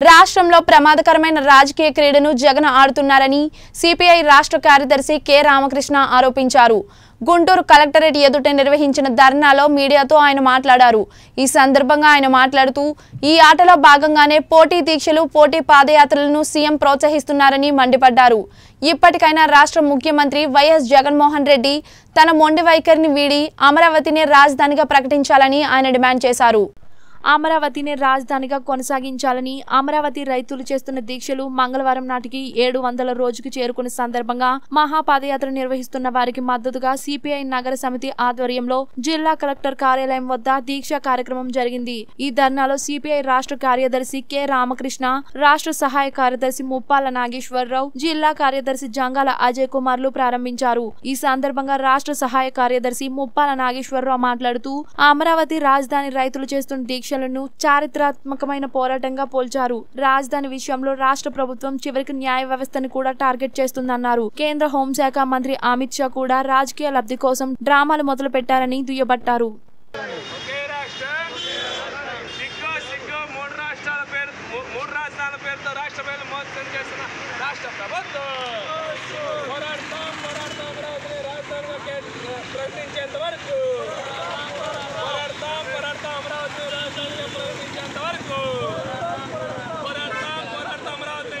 రాష్ట్రంలో ప్రమాదకరమైన రాజకీయ క్రీడను జగన్ ఆడుతున్నారని సిపిఐ రాష్ట్ర కార్యదర్శి కె రామకృష్ణ ఆరోపించారు. గుంటూరు కలెక్టరేట్ ఎదుట నిర్వహించిన ధర్నాలో మీడియాతో ఆయన మాట్లాడారు. ఈ సందర్భంగా ఆయన మాట్లాడుతూ ఈ ఆటలో భాగంగానే పోటీ దీక్షలు పోటీ పాదయాత్రలను సీఎం ప్రోత్సహిస్తున్నారని మండిపడ్డారు. ఇప్పటికైనా రాష్ట్ర ముఖ్యమంత్రి వైఎస్ జగన్మోహన్ రెడ్డి తన మొండి వైఖరిని వీడి అమరావతిని రాజధానిగా ప్రకటించాలని ఆయన డిమాండ్ చేశారు. అమరావతిని రాజధానిగా కొనసాగించాలని అమరావతి రైతులు చేస్తున్న దీక్షలు మంగళవారం నాటికి ఏడు వందల రోజుకు చేరుకున్న సందర్భంగా మహాపాదయాత్ర నిర్వహిస్తున్న వారికి మద్దతుగా సిపిఐ నగర సమితి ఆధ్వర్యంలో జిల్లా కలెక్టర్ కార్యాలయం వద్ద దీక్ష కార్యక్రమం జరిగింది. ఈ ధర్నాలో సిపిఐ రాష్ట్ర కార్యదర్శి కె రామకృష్ణ రాష్ట్ర సహాయ కార్యదర్శి ముప్పాల నాగేశ్వరరావు జిల్లా కార్యదర్శి జంగాల అజయ్ కుమార్లు ప్రారంభించారు. ఈ సందర్భంగా రాష్ట్ర సహాయ కార్యదర్శి ముప్పాల నాగేశ్వరరావు మాట్లాడుతూ అమరావతి రాజధాని రైతులు చేస్తున్న దీక్ష దీక్షలను చారిత్రాత్మకమైన పోరాటంగా పోల్చారు. రాజధాని విషయంలో రాష్ట్ర ప్రభుత్వం చివరికి న్యాయ వ్యవస్థను కూడా టార్గెట్ చేస్తుందన్నారు. కేంద్ర హోంశాఖ మంత్రి అమిత్ షా కూడా రాజకీయ లబ్ధి కోసం డ్రామాలు మొదలు పెట్టారని దుయ్యబట్టారు ఒకే రాష్ట్రం సిగ్గు సిగ్గు మూడు రాష్ట్రాల పేరు మూ- మూడు రాష్ట్రాల పేరుతో రాష్ట్ర పేర్లు మోసం చేస్తున్న రాష్ట్ర ప్రభుత్వం పోరాడతాం పోరాడతాం అమరావతిని రాజధానిగా కే- ప్రకటించేంత వరకు పోరాడతాం పోరాడతాం అమరావతిని రాజధానిగా ప్రకటించేంత వరకు పోరాడతాం పోరాడతాం అమరావతి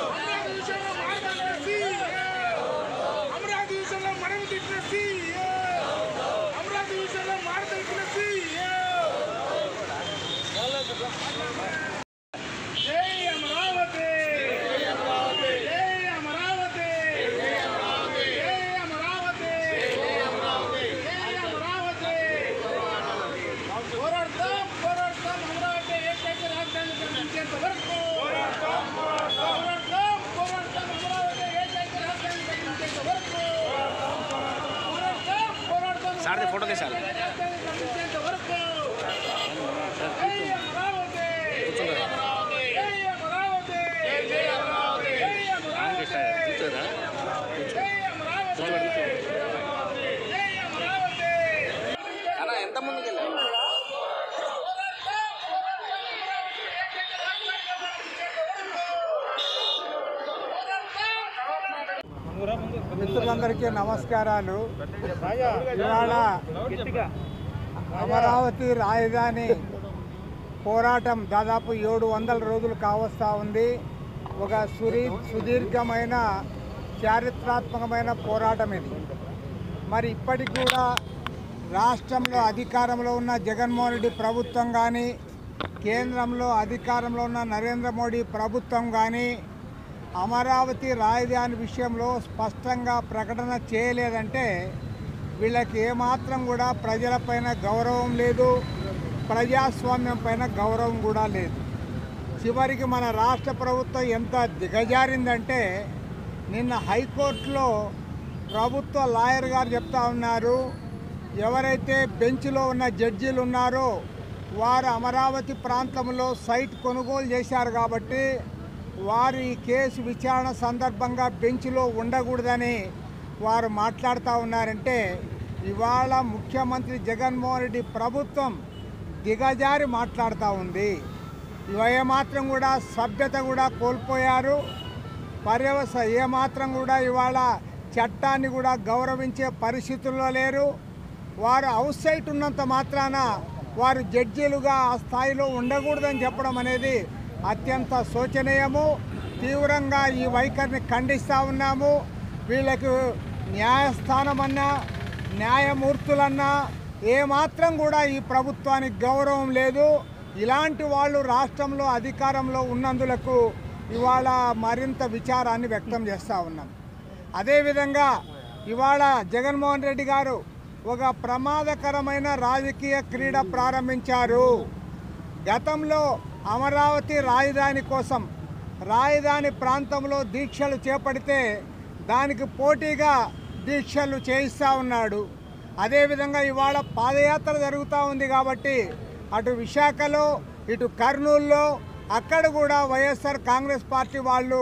అమరావతి విషయంలో మనం తిట్టిన సీఎం అమరావతి విషయంలో మాట తెలిపిన సీఎం జై అమరావతి జై అమరావతి జై అమరావతి జై అమరావతి జై అమరావతి జై అమరావతి పోరాడతాం పోరాడతాం అమరావతి ఏకైక రాజధాని ప్రకటించేంత వరకు పోరాడతాం పోరాడతాం పోరాడతాం అమరావతి ఏకైక రాజధాని ప్రకటించేంత వరకు పోరాడతాం పోరాడతాం సార్ ఫోటో తీసాలి రాజధాని ప్రకటించేంత వరకు జై అమరావతి జై అమరావతి జై అమరావతి జై అమరావతి జై అమరావతి జై అమరావతి జై అమరావతి అన్న ఎంత ముందుకు వెళ్ళాలి మిత్రులందరికీ నమస్కారాలు. ఇవాళ అమరావతి రాజధాని పోరాటం దాదాపు ఏడు వందల రోజులు కావస్తా ఉంది. ఒక సురీ సుదీర్ఘమైన చారిత్రాత్మకమైన పోరాటం ఇది. మరి ఇప్పటికి కూడా రాష్ట్రంలో అధికారంలో ఉన్న జగన్మోహన్ రెడ్డి ప్రభుత్వం కానీ కేంద్రంలో అధికారంలో ఉన్న నరేంద్ర మోడీ ప్రభుత్వం కానీ అమరావతి రాజధాని విషయంలో స్పష్టంగా ప్రకటన చేయలేదంటే వీళ్ళకి ఏమాత్రం కూడా ప్రజలపైన గౌరవం లేదు ప్రజాస్వామ్యం పైన గౌరవం కూడా లేదు. చివరికి మన రాష్ట్ర ప్రభుత్వం ఎంత దిగజారిందంటే నిన్న హైకోర్టులో ప్రభుత్వ లాయర్ గారు చెప్తా ఉన్నారు ఎవరైతే బెంచ్లో ఉన్న జడ్జీలు ఉన్నారో వారు అమరావతి ప్రాంతంలో సైట్ కొనుగోలు చేశారు కాబట్టి వారు ఈ కేసు విచారణ సందర్భంగా బెంచ్లో ఉండకూడదని వారు మాట్లాడుతూ ఉన్నారంటే ఇవాళ ముఖ్యమంత్రి జగన్మోహన్ రెడ్డి ప్రభుత్వం దిగజారి మాట్లాడుతూ ఉంది. ఏమాత్రం కూడా సభ్యత కూడా కోల్పోయారు. పర్యవస ఏమాత్రం కూడా ఇవాళ చట్టాన్ని కూడా గౌరవించే పరిస్థితుల్లో లేరు. వారు అవుట్ సైట్ ఉన్నంత మాత్రాన వారు జడ్జీలుగా ఆ స్థాయిలో ఉండకూడదని చెప్పడం అనేది అత్యంత శోచనీయము. తీవ్రంగా ఈ వైఖరిని ఖండిస్తూ ఉన్నాము. వీళ్ళకు న్యాయస్థానమన్నా న్యాయమూర్తులన్నా ఏమాత్రం కూడా ఈ ప్రభుత్వానికి గౌరవం లేదు. ఇలాంటి వాళ్ళు రాష్ట్రంలో అధికారంలో ఉన్నందులకు ఇవాళ మరింత విచారాన్ని వ్యక్తం చేస్తూ ఉన్నాం. అదేవిధంగా ఇవాళ జగన్మోహన్ రెడ్డి గారు ఒక ప్రమాదకరమైన రాజకీయ క్రీడ ప్రారంభించారు. గతంలో అమరావతి రాజధాని కోసం రాజధాని ప్రాంతంలో దీక్షలు చేపడితే దానికి పోటీగా దీక్షలు చేయిస్తూ ఉన్నాడు. అదేవిధంగా ఇవాళ పాదయాత్ర జరుగుతూ ఉంది కాబట్టి అటు విశాఖలో ఇటు కర్నూలులో అక్కడ కూడా వైఎస్ఆర్ కాంగ్రెస్ పార్టీ వాళ్ళు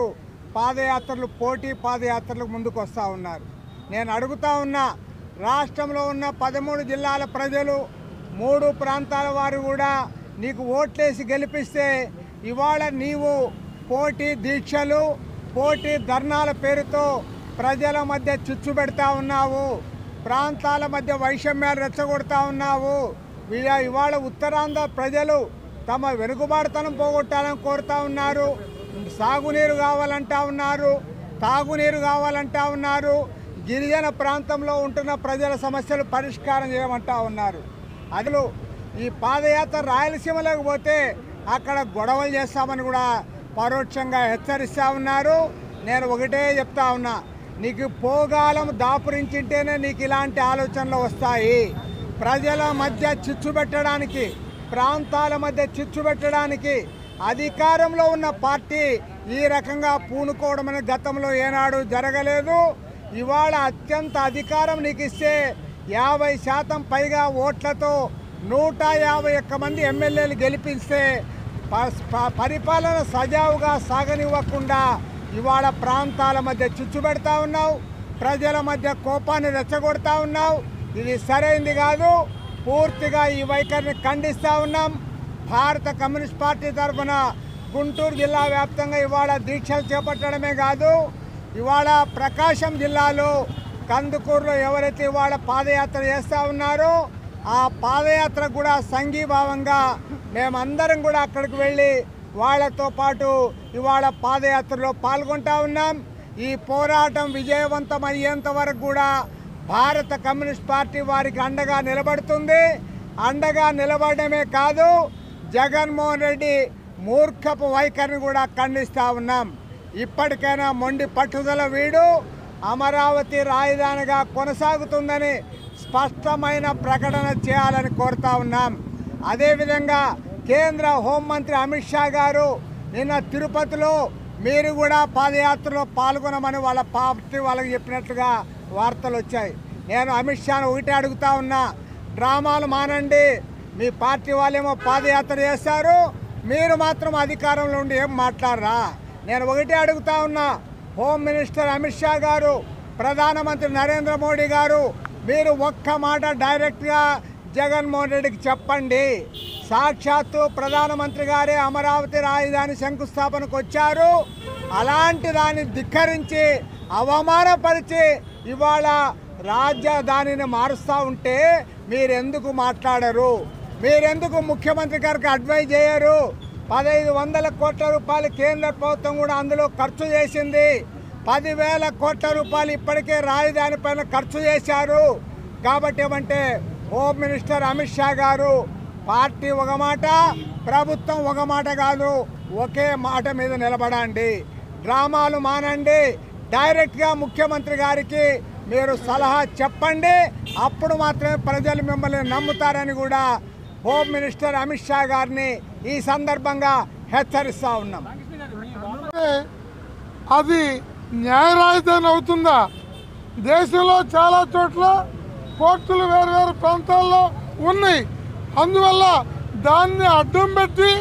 పాదయాత్రలు పోటీ పాదయాత్రలకు ముందుకు వస్తూ ఉన్నారు. నేను అడుగుతా ఉన్నా రాష్ట్రంలో ఉన్న పదమూడు జిల్లాల ప్రజలు మూడు ప్రాంతాల వారు కూడా నీకు ఓట్లేసి గెలిపిస్తే ఇవాళ నీవు పోటీ దీక్షలు పోటీ ధర్నాల పేరుతో ప్రజల మధ్య చిచ్చు పెడతా ఉన్నావు ప్రాంతాల మధ్య వైషమ్యాలు రెచ్చగొడతా ఉన్నావు. ఇవాళ ఉత్తరాంధ్ర ప్రజలు తమ వెనుకబాటుతనం పోగొట్టాలని కోరుతా ఉన్నారు. సాగునీరు కావాలంటా ఉన్నారు తాగునీరు కావాలంటా ఉన్నారు. గిరిజన ప్రాంతంలో ఉంటున్న ప్రజల సమస్యలు పరిష్కారం చేయమంటా ఉన్నారు. అదిలో ఈ పాదయాత్ర రాయలసీమలోకి పోతే అక్కడ గొడవలు చేస్తామని కూడా పరోక్షంగా హెచ్చరిస్తూ ఉన్నారు. నేను ఒకటే చెప్తా ఉన్నా నీకు పోగాలం దాపురించింటేనే నీకు ఇలాంటి ఆలోచనలు వస్తాయి. ప్రజల మధ్య చిచ్చు పెట్టడానికి ప్రాంతాల మధ్య చిచ్చు పెట్టడానికి అధికారంలో ఉన్న పార్టీ ఈ రకంగా పూనుకోవడం అనేది గతంలో ఏనాడు జరగలేదు. ఇవాళ అత్యంత అధికారం నీకు ఇస్తే యాభై శాతం పైగా ఓట్లతో నూట యాభై ఒక్క మంది ఎమ్మెల్యేలు గెలిపిస్తే పరిపాలన సజావుగా సాగనివ్వకుండా ఇవాళ ప్రాంతాల మధ్య చిచ్చు పెడతా ఉన్నావు ప్రజల మధ్య కోపాన్ని రెచ్చగొడతా ఉన్నావు. ఇది సరైంది కాదు. పూర్తిగా ఈ వైఖరిని ఖండిస్తూ ఉన్నాం. భారత కమ్యూనిస్ట్ పార్టీ తరఫున గుంటూరు జిల్లా వ్యాప్తంగా ఇవాళ దీక్షలు చేపట్టడమే కాదు ఇవాళ ప్రకాశం జిల్లాలో కందుకూరులో ఎవరైతే ఇవాళ పాదయాత్ర చేస్తూ ఉన్నారో ఆ పాదయాత్ర కూడా సంఘీభావంగా మేమందరం కూడా అక్కడికి వెళ్ళి వాళ్ళతో పాటు ఇవాళ పాదయాత్రలో పాల్గొంటా ఉన్నాం. ఈ పోరాటం విజయవంతం అయ్యేంత వరకు కూడా భారత కమ్యూనిస్ట్ పార్టీ వారికి అండగా నిలబడుతుంది. అండగా నిలబడమే కాదు జగన్మోహన్ రెడ్డి మూర్ఖపు వైఖరిని కూడా ఖండిస్తూ ఉన్నాం. ఇప్పటికైనా మొండి పట్టుదల వీడు అమరావతి రాజధానిగా కొనసాగుతుందని స్పష్టమైన ప్రకటన చేయాలని కోరుతా ఉన్నాం. అదేవిధంగా కేంద్ర హోంమంత్రి అమిత్ షా గారు నిన్న తిరుపతిలో మీరు కూడా పాదయాత్రలో పాల్గొనమని వాళ్ళ పార్టీ వాళ్ళకి చెప్పినట్లుగా వార్తలు వచ్చాయి. నేను అమిత్ షాను ఒకటే అడుగుతా ఉన్నా డ్రామాలు మానండి మీ పార్టీ వాళ్ళేమో పాదయాత్ర చేస్తారు మీరు మాత్రం అధికారంలో ఉండి ఏం మాట్లాడరా? నేను ఒకటే అడుగుతా ఉన్నా హోమ్ మినిస్టర్ అమిత్ షా గారు ప్రధానమంత్రి నరేంద్ర మోడీ గారు మీరు ఒక్క మాట డైరెక్ట్గా జగన్మోహన్ రెడ్డికి చెప్పండి. సాక్షాత్తు ప్రధానమంత్రి గారే అమరావతి రాజధాని శంకుస్థాపనకు వచ్చారు. అలాంటి దాన్ని ధిక్కరించి అవమానపరిచి ఇవాళ రాజధానిని మారుస్తూ ఉంటే మీరెందుకు మాట్లాడరు? మీరెందుకు ముఖ్యమంత్రి గారికి అడ్వైజ్ చేయరు? పదహైదు వందల కోట్ల రూపాయలు కేంద్ర ప్రభుత్వం కూడా అందులో ఖర్చు చేసింది. పదివేల కోట్ల రూపాయలు ఇప్పటికే రాజధాని పైన ఖర్చు చేశారు. కాబట్టి ఏమంటే హోమ్ మినిస్టర్ అమిత్ షా గారు పార్టీ ఒక మాట ప్రభుత్వం ఒక మాట కాదు ఒకే మాట మీద నిలబడండి. డ్రామాలు మానండి. డైరెక్ట్గా ముఖ్యమంత్రి గారికి మీరు సలహా చెప్పండి. అప్పుడు మాత్రమే ప్రజలు మిమ్మల్ని నమ్ముతారని కూడా హోమ్ మినిస్టర్ అమిత్ షా గారిని ఈ సందర్భంగా హెచ్చరిస్తూ ఉన్నాం. అది న్యాయ రాజధాని అవుతుందా? దేశంలో చాలా చోట్ల కోర్టులు వేరు వేరు ప్రాంతాల్లో ఉన్నాయి. అందువల్ల దాన్ని అడ్డం పెట్టి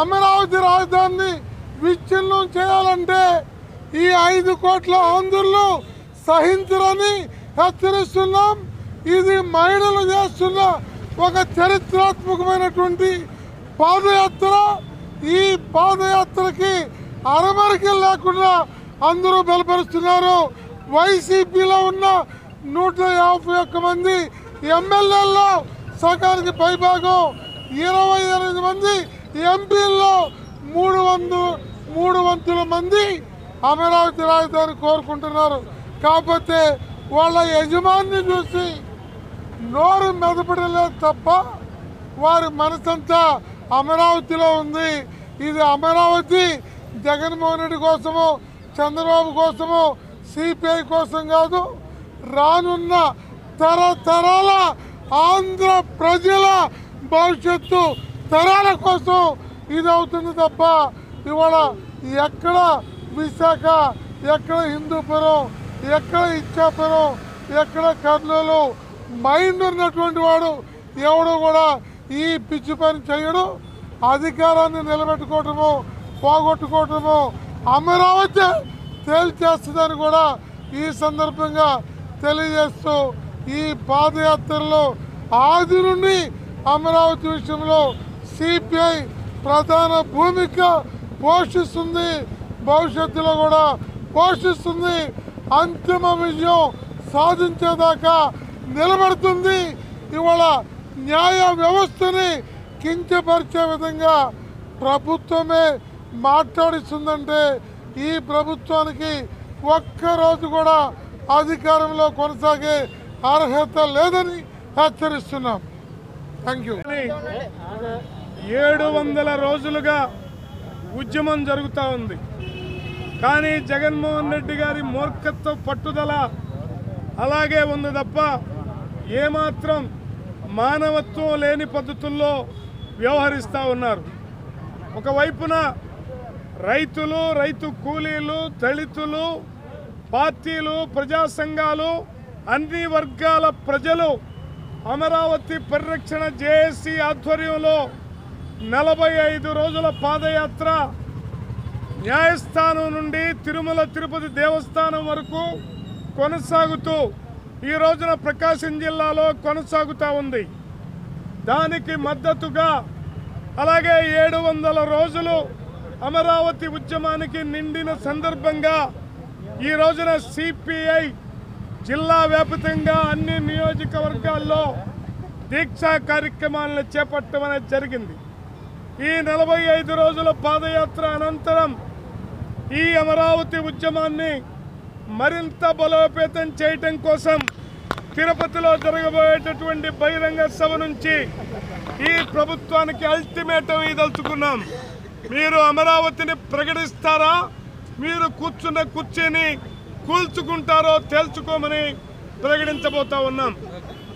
అమరావతి రాజధానిని విచ్ఛిన్నం చేయాలంటే ఈ ఐదు కోట్ల ఆంధ్రులు సహించరని హెచ్చరిస్తున్నాం. ఇది మహిళలు చేస్తున్న ఒక చరిత్రాత్మకమైనటువంటి పాదయాత్ర. ఈ పాదయాత్రకి అరమరికలు లేకుండా అందరూ బలపరుస్తున్నారు. వైసీపీలో ఉన్న నూట యాభై ఒక్క మంది ఎమ్మెల్యేల్లో సగానికి పైభాగం ఇరవై ఎనిమిది మంది ఎంపీల్లో మూడు వంద మూడు వంతుల మంది అమరావతి రాజధాని కోరుకుంటున్నారు. కాకపోతే వాళ్ళ యజమాని చూసి నోరు మెదపడలేదు తప్ప వారి మనసంతా అమరావతిలో ఉంది. ఇది అమరావతి జగన్మోహన్ రెడ్డి కోసము చంద్రబాబు కోసము సిపిఐ కోసం కాదు రానున్న తరతరాల ఆంధ్ర ప్రజల భవిష్యత్తు తరాల కోసం ఇది అవుతుంది తప్ప ఇవాళ ఎక్కడ విశాఖ ఎక్కడ హిందూపురం ఎక్కడ ఇచ్చాపురం ఎక్కడ కర్నూలు మైండ్ ఉన్నటువంటి వాడు ఎవడు కూడా ఈ పిచ్చి పని చేయడు. అధికారాన్ని నిలబెట్టుకోవటము పోగొట్టుకోవటము అమరావతి తేల్చేస్తుందని కూడా ఈ సందర్భంగా తెలియజేస్తూ ఈ పాదయాత్రలో ఆది నుండి అమరావతి విషయంలో సిపిఐ ప్రధాన భూమిక పోషిస్తుంది. భవిష్యత్తులో కూడా పోషిస్తుంది. అంతిమ విజయం సాధించేదాకా నిలబడుతుంది. ఇవాళ న్యాయ వ్యవస్థని కించపరిచే విధంగా ప్రభుత్వమే మాట్లాడిస్తుందంటే ఈ ప్రభుత్వానికి ఒక్కరోజు కూడా అధికారంలో కొనసాగే అర్హత లేదని హెచ్చరిస్తున్నాం. థ్యాంక్ యూ ఏడు వందల రోజులుగా ఉద్యమం జరుగుతూ ఉంది. కానీ జగన్మోహన్ రెడ్డి గారి మూర్ఖత్వ పట్టుదల అలాగే ఉంది తప్ప ఏమాత్రం మానవత్వం లేని పద్ధతుల్లో వ్యవహరిస్తూ ఉన్నారు. ఒకవైపున రైతులు రైతు కూలీలు దళితులు పార్టీలు ప్రజా సంఘాలు అన్ని వర్గాల ప్రజలు అమరావతి పరిరక్షణ జేఏసీ ఆధ్వర్యంలో నలభై ఐదు రోజుల పాదయాత్ర న్యాయస్థానం నుండి తిరుమల తిరుపతి దేవస్థానం వరకు కొనసాగుతూ ఈ రోజున ప్రకాశం జిల్లాలో కొనసాగుతూ ఉంది. దానికి మద్దతుగా అలాగే ఏడు వందల రోజులు అమరావతి ఉద్యమానికి నిండిన సందర్భంగా ఈ రోజున సిపిఐ జిల్లా వ్యాప్తంగా అన్ని నియోజకవర్గాల్లో దీక్షా కార్యక్రమాలను చేపట్టడం అనేది జరిగింది. ఈ నలభై ఐదు రోజుల పాదయాత్ర అనంతరం ఈ అమరావతి ఉద్యమాన్ని మరింత బలోపేతం చేయటం కోసం తిరుపతిలో జరగబోయేటటువంటి బహిరంగ సభ నుంచి ఈ ప్రభుత్వానికి అల్టిమేటం ఇదలుచుకున్నాం. మీరు అమరావతిని ప్రకటిస్తారా? మీరు కూర్చున్న కుర్చీని కూల్చుకుంటారో తేల్చుకోమని ప్రకటించబోతా ఉన్నాం.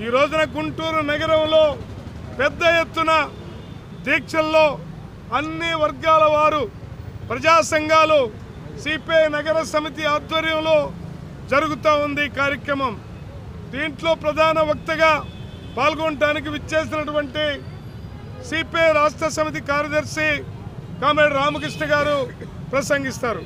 ఈ రోజున గుంటూరు నగరంలో పెద్ద ఎత్తున దీక్షల్లో అన్ని వర్గాల వారు ప్రజా సంఘాలు సిపిఐ నగర సమితి ఆధ్వర్యంలో జరుగుతూ ఉంది ఈ కార్యక్రమం. దీంట్లో ప్రధాన వక్తగా పాల్గొనడానికి విచ్చేసినటువంటి సిపిఐ రాష్ట్ర సమితి కార్యదర్శి కామెడ్ రామకృష్ణ గారు ప్రసంగిస్తారు.